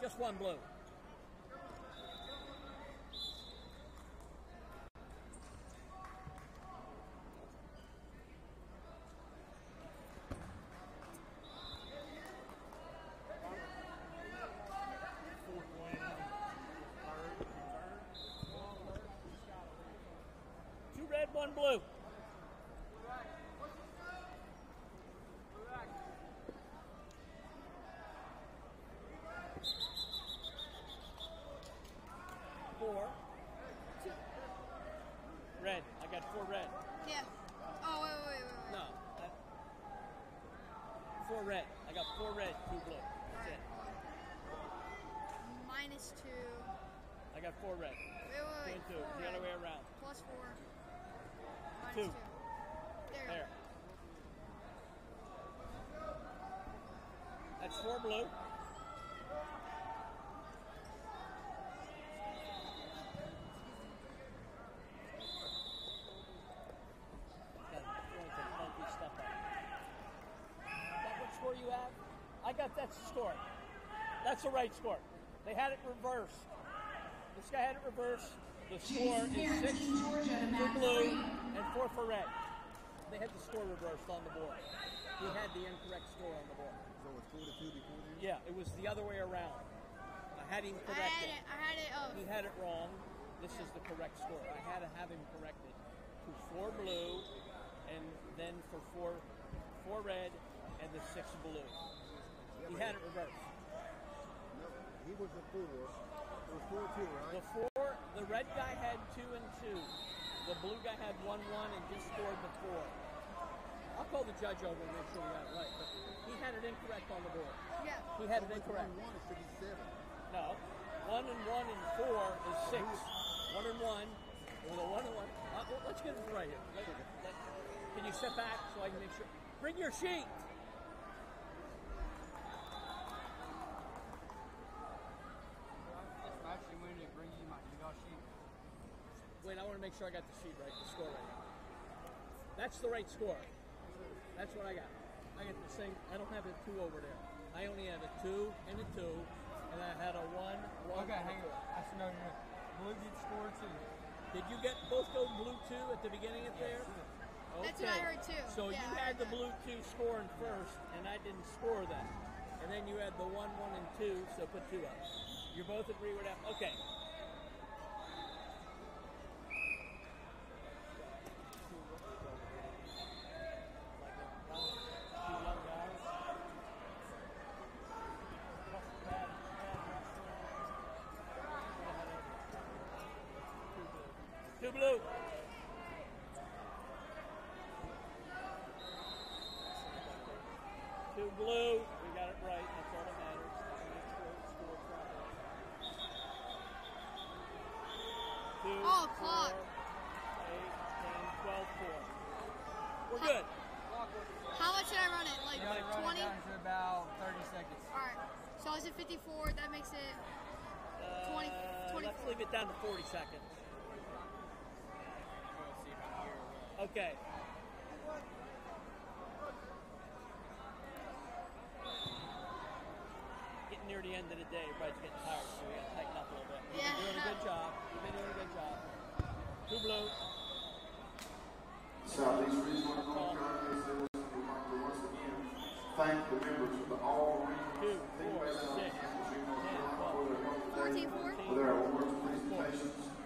Just one blue. Two red, one blue. Four. Red. I got four red. Yeah. Oh wait, wait, wait, wait. wait. No. I- Four red. I got four red, two blue. That's it. Minus two. I got four red. Wait, wait, Two and two. Four The other way around. Plus four. Minus Two. two. There. There. That's four blue. Got throwing some funky stuff out. Is that what score you have? I got that score. That's the right score. They had it reversed. This guy had it reversed. The score is six Georgia, for blue three. and four for red. They had the score reversed on the board. He had the incorrect score on the board. So it's four to two before then? Yeah, it was the other way around. I had him I had it. it. I had it. Oh. He had it wrong. This is the correct score. I had to have him corrected to four blue, and then for four, four red, and the six blue. He had it reversed. No, he was a four. It was four two, right? The four, the red guy had two and two. The blue guy had one one and just scored the four. I'll call the judge over and make sure we got it right. But he had it incorrect on the board. Yeah. He had it So it's incorrect. One, one is fifty-seven. No. One and one and four is six. One and one. With a one and one. Uh, well, let's get it right here. Let- let- can you step back so I can make sure? Bring your sheet. It's actually when you bring you my email sheet. Wait, I want to make sure I got the sheet right, the score right. That's the right score. That's what I got. I got the same. I don't have a two over there. I only have a two and a two, and I had a one. one Okay, and a hang on. I should know you. Blue did score too. Did you get both those blue two at the beginning of there? That's what I heard too. So Yeah, you I had the that. blue two scoring first, and I didn't score that. And then you had the one, one, and two, so put two up. You both agree with that? Okay. Two young guys. Two blue. Two blue. We got it right. That's all that matters. Make sure it's scored properly. Two, Oh, four, clock. eight, 10, 12, four. We're good. How much should I run it? Like You gotta run it 20? down to about 30 seconds. Alright. So I was at 54. That makes it 20, Uh, 20 let's leave it down to 40 seconds. Okay. end of the day, everybody's getting tired, so we gotta tighten up a little bit. you. doing a good job. You've been doing a good job. Two blue. Southeast Regional once again, thank the members of the All Regions Team Based on Campus Regional for their work today, for their awards presentations.